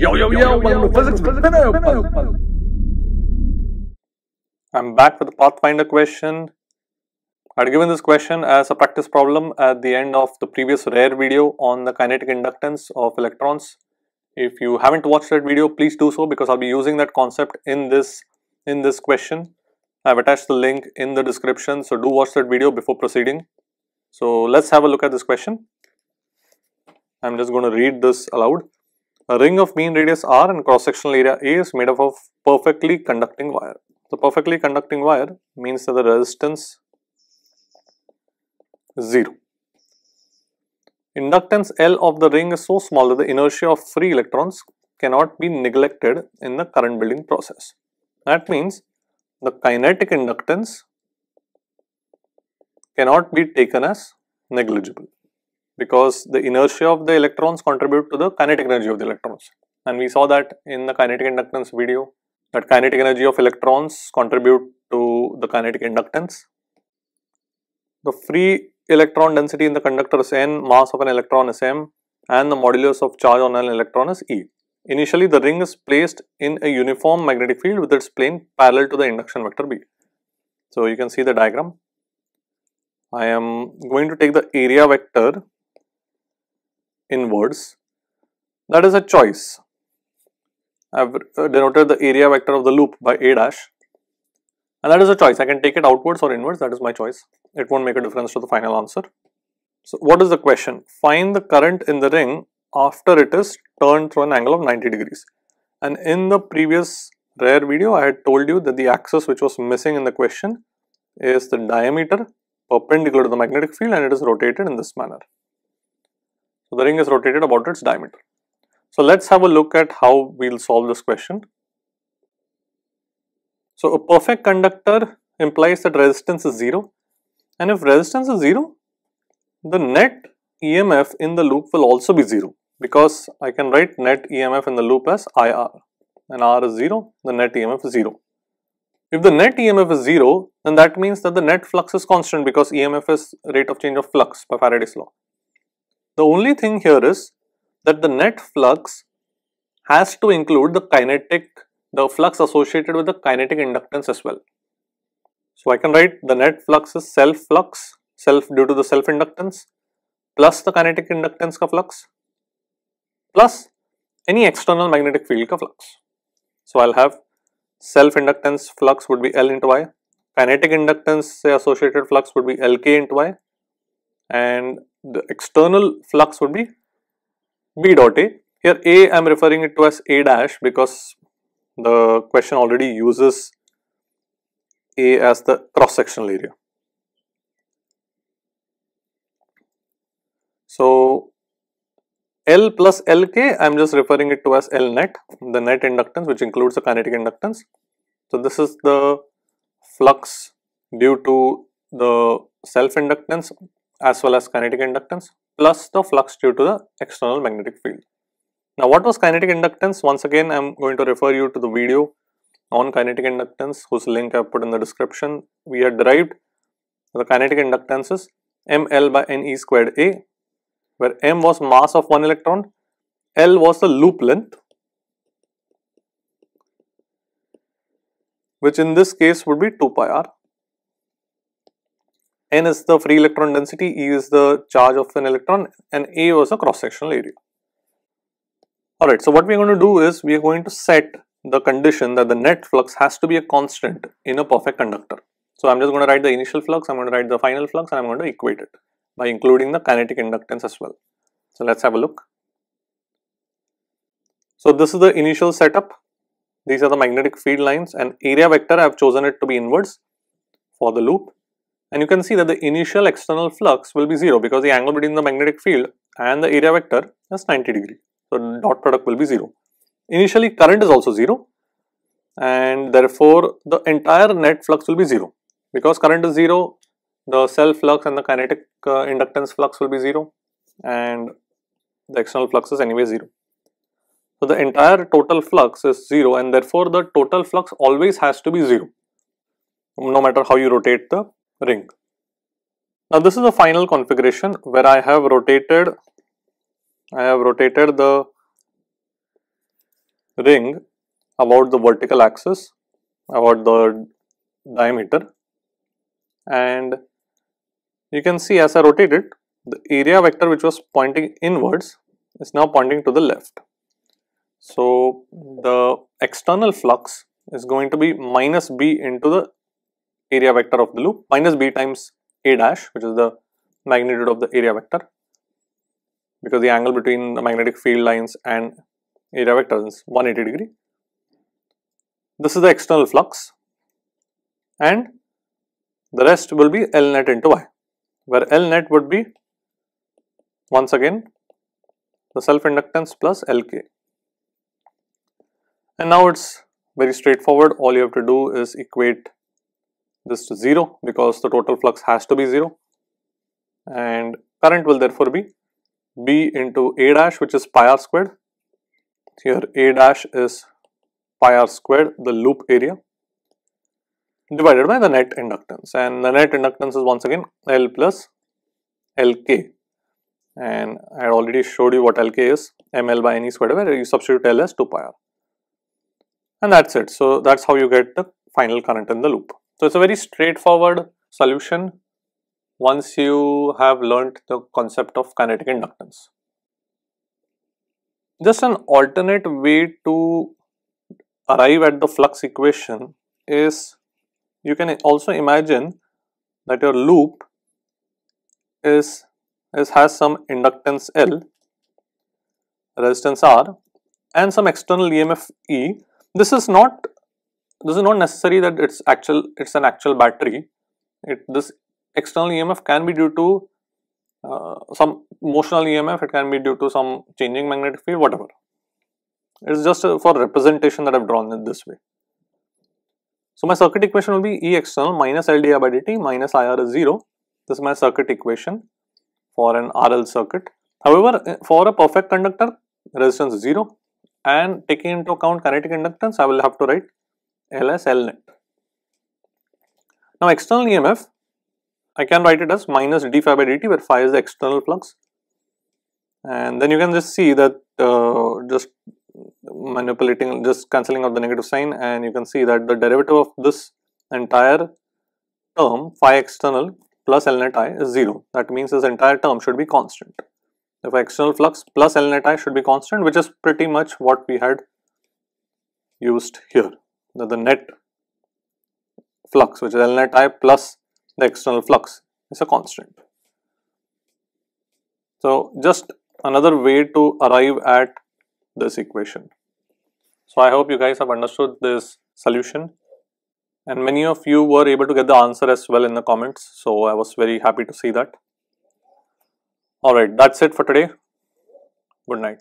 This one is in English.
Yo, yo, yo, welcome to Physics with Vinay. I'm back with the Pathfinder question. I'd given this question as a practice problem at the end of the previous rare video on the kinetic inductance of electrons. If you haven't watched that video, please do so because I'll be using that concept in this in this question. I've attached the link in the description, so do watch that video before proceeding. So let's have a look at this question. I'm just going to read this aloud. A ring of mean radius r and cross-sectional area A is made up of perfectly conducting wire. The perfectly conducting wire means that the resistance is 0. Inductance L of the ring is so small that the inertia of free electrons cannot be neglected in the current building process. That means the kinetic inductance cannot be taken as negligible because the inertia of the electrons contribute to the kinetic energy of the electrons and we saw that in the kinetic inductance video that kinetic energy of electrons contribute to the kinetic inductance. The free electron density in the conductor is n, mass of an electron is m and the modulus of charge on an electron is E. Initially the ring is placed in a uniform magnetic field with its plane parallel to the induction vector B. So you can see the diagram. I am going to take the area vector inwards. That is a choice. I have uh, denoted the area vector of the loop by A dash and that is a choice. I can take it outwards or inwards, that is my choice. It won't make a difference to the final answer. So, what is the question? Find the current in the ring after it is turned through an angle of 90 degrees. And in the previous rare video, I had told you that the axis which was missing in the question is the diameter perpendicular to the magnetic field and it is rotated in this manner. So, the ring is rotated about its diameter. So, let us have a look at how we will solve this question. So, a perfect conductor implies that resistance is 0 and if resistance is 0, the net EMF in the loop will also be 0 because I can write net EMF in the loop as IR and R is 0, the net EMF is 0. If the net EMF is 0, then that means that the net flux is constant because EMF is rate of change of flux by Faraday's law. The only thing here is that the net flux has to include the kinetic, the flux associated with the kinetic inductance as well. So I can write the net flux is self flux, self due to the self inductance plus the kinetic inductance ka flux plus any external magnetic field ka flux. So I'll have self inductance flux would be L into Y, kinetic inductance associated flux would be Lk into Y and the external flux would be B dot A. Here A I am referring it to as A dash because the question already uses A as the cross sectional area. So L plus Lk I am just referring it to as L net, the net inductance which includes the kinetic inductance. So this is the flux due to the self inductance as well as kinetic inductance plus the flux due to the external magnetic field. Now what was kinetic inductance? Once again I am going to refer you to the video on kinetic inductance whose link I have put in the description. We had derived the kinetic inductances ml by ne squared a where m was mass of one electron, l was the loop length which in this case would be 2 pi r n is the free electron density, E is the charge of an electron and A was the cross sectional area. Alright, so what we are going to do is we are going to set the condition that the net flux has to be a constant in a perfect conductor. So I am just going to write the initial flux, I am going to write the final flux and I am going to equate it by including the kinetic inductance as well. So let us have a look. So this is the initial setup. These are the magnetic field lines and area vector I have chosen it to be inwards for the loop and you can see that the initial external flux will be 0 because the angle between the magnetic field and the area vector is 90 degree. So dot product will be 0. Initially current is also 0 and therefore the entire net flux will be 0 because current is 0 the self flux and the kinetic uh, inductance flux will be 0 and the external flux is anyway 0. So the entire total flux is 0 and therefore the total flux always has to be 0 no matter how you rotate the ring. Now this is the final configuration where I have rotated, I have rotated the ring about the vertical axis, about the diameter and you can see as I rotate it, the area vector which was pointing inwards is now pointing to the left. So, the external flux is going to be minus b into the area vector of the loop minus b times a dash which is the magnitude of the area vector because the angle between the magnetic field lines and area vector is 180 degree. This is the external flux and the rest will be L net into Y where L net would be once again the self inductance plus Lk. And now it is very straightforward all you have to do is equate this to 0 because the total flux has to be 0 and current will therefore be B into A dash which is pi r squared. Here A dash is pi r squared the loop area divided by the net inductance and the net inductance is once again L plus Lk and I had already showed you what Lk is ml by ne squared where you substitute L as 2 pi r and that is it. So, that is how you get the final current in the loop. So, it is a very straightforward solution once you have learnt the concept of kinetic inductance. Just an alternate way to arrive at the flux equation is you can also imagine that your loop is, is has some inductance L, resistance R and some external EMF E. This is not this is not necessary that it's actual it's an actual battery. It this external EMF can be due to uh, some motional EMF, it can be due to some changing magnetic field, whatever. It's just uh, for representation that I've drawn it this way. So my circuit equation will be E external minus L di by dt minus IR is 0. This is my circuit equation for an RL circuit. However, uh, for a perfect conductor, resistance is 0 and taking into account kinetic inductance, I will have to write L as L net. Now external EMF I can write it as minus d phi by dt where phi is the external flux and then you can just see that uh, just manipulating just cancelling out the negative sign and you can see that the derivative of this entire term phi external plus L net I is 0 that means this entire term should be constant. If external flux plus L net I should be constant which is pretty much what we had used here that the net flux which is L net I plus the external flux is a constant. So, just another way to arrive at this equation. So, I hope you guys have understood this solution and many of you were able to get the answer as well in the comments. So, I was very happy to see that. Alright, that's it for today. Good night.